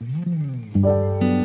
Mm.